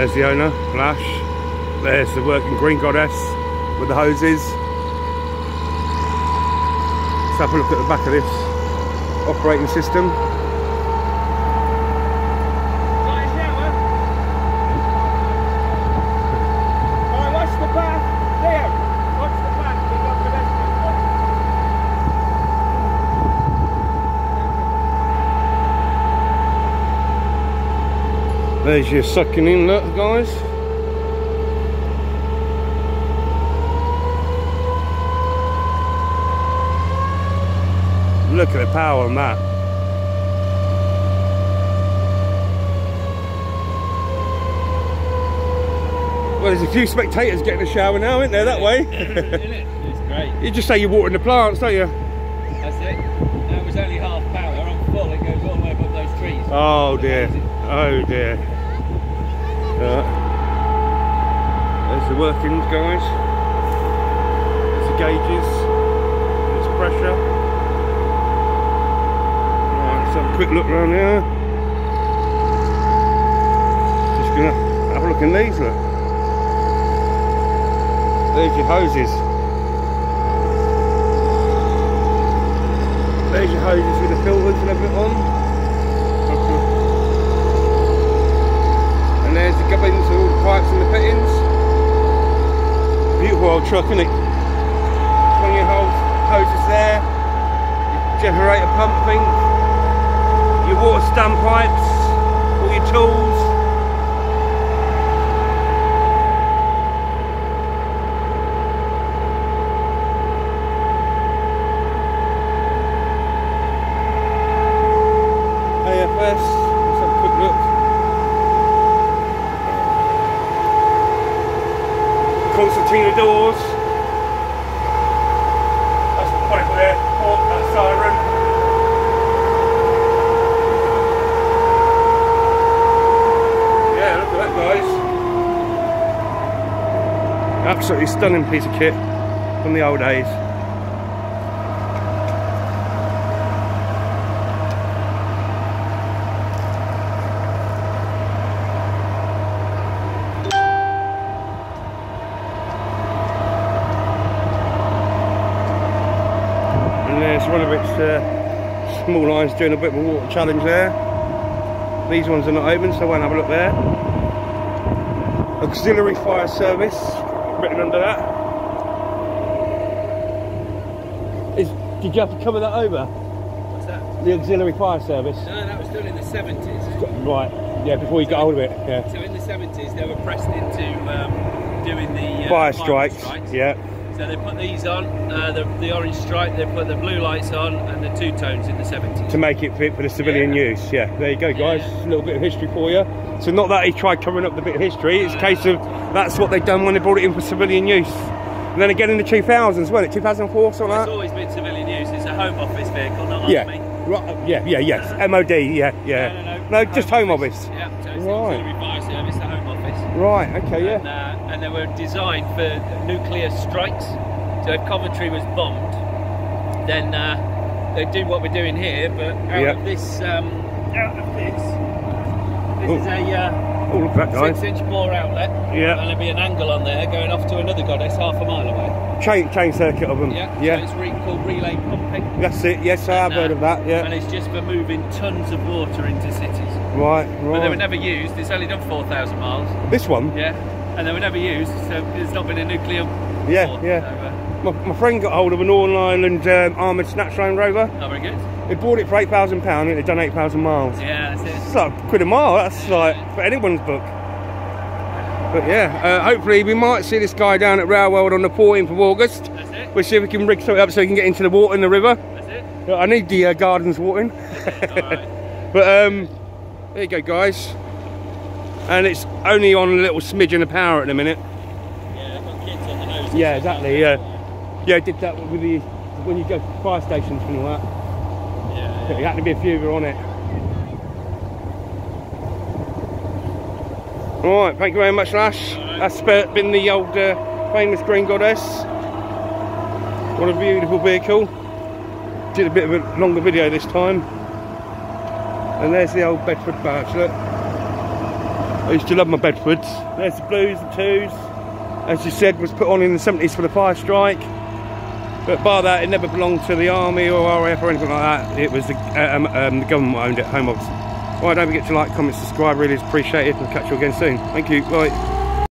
There's the owner, Flash. There's the working green goddess with the hoses. Let's have a look at the back of this operating system. There's your sucking inlet, guys. Look at the power on that. Well, there's a few spectators getting a shower now, isn't there, that way? it's great. You just say you're watering the plants, don't you? That's it. That was only half power. I'm full. It goes all the way above those trees. Oh dear. Oh dear. There's the workings, guys. There's the gauges. There's pressure. Right, let's have a quick look around here. Just gonna have a look in these, look. There's your hoses. There's your hoses with the filters and everything on. And there's the gubbins with all the pipes and the fittings. Beautiful old truck, isn't it? 20 hole hoses there, your generator pump thing, your water standpipes, all your tools. AFS, let's have a quick look. Concertina doors. That's the point there, port, that siren. Yeah, look at that guys. Absolutely stunning piece of kit from the old days. And there's one of its uh, small lines doing a bit of a water challenge there. These ones are not open, so I won't have a look there. Auxiliary fire service, written under that. Is, did you have to cover that over? What's that? The auxiliary fire service? No, that was done in the 70s. Right, yeah, before you got hold of it, yeah. So in the 70s, they were pressed into um, doing the uh, Fire strikes, yeah. So they put these on, uh, the, the orange stripe, they put the blue lights on, and the two tones in the 70s. To make it fit for the civilian Yeah. use, yeah. There you go, guys. Yeah. A little bit of history for you. So not that he tried covering up the bit of history, it's a case of that's what they've done when they brought it in for civilian use. And then again in the 2000s, wasn't it? 2004, something like It's always been civilian use. It's a home office vehicle, not Yeah. army. Right, yeah, yeah, yes. MOD, yeah, yeah. No, no, no. just home office. Yeah, so it's Right. Right, okay, And, yeah. uh, and they were designed for nuclear strikes. So if Coventry was bombed, then uh, they'd do what we're doing here, but out Yep. of this, um, out of this, this Oh. is a uh, that, six-inch bore outlet. Yeah. And there'll be an angle on there going off to another goddess half a mile away. Chain, chain circuit of them. Yeah. So yeah. it's re- called relay pumping. That's it, yes, I have uh, heard of that, yeah. And it's just for moving tons of water into cities. Right, right. But they were never used. It's only done 4,000 miles. This one? Yeah. And they were never used, so there's not been a nuclear. Yeah, yeah. So, uh, My, my friend got hold of a Northern Ireland um, armoured snatch Land Rover. not very good. They bought it for £8,000 and it done 8,000 miles. Yeah, that's it. It's like a quid a mile, that's like for anyone's book. But yeah, uh, hopefully we might see this guy down at Rail World on the 14th of August. That's it. We'll see if we can rig something up so we can get into the water in the river. That's it. I need the uh, gardens watering. But um, there you go, guys. And it's only on a little smidgen of power at the minute. Yeah, got kids on the nose. Yeah, exactly. Yeah, yeah. I did that with the when you go to fire stations and all that. Yeah, There had to be a few on it. All right, thank you very much, Lash. Right. That's be- been the old uh, famous Green Goddess. What a beautiful vehicle. Did a bit of a longer video this time. And there's the old Bedford badge, look. I used to love my Bedfords. There's the blues and twos. As you said, was put on in the 70s for the fire strike. But bar that, it never belonged to the army or RAF or anything like that. It was the, um, um, the government owned it, Home Office. Right, don't forget to like, comment, subscribe. Really appreciate it. I'll catch you again soon. Thank you. Bye.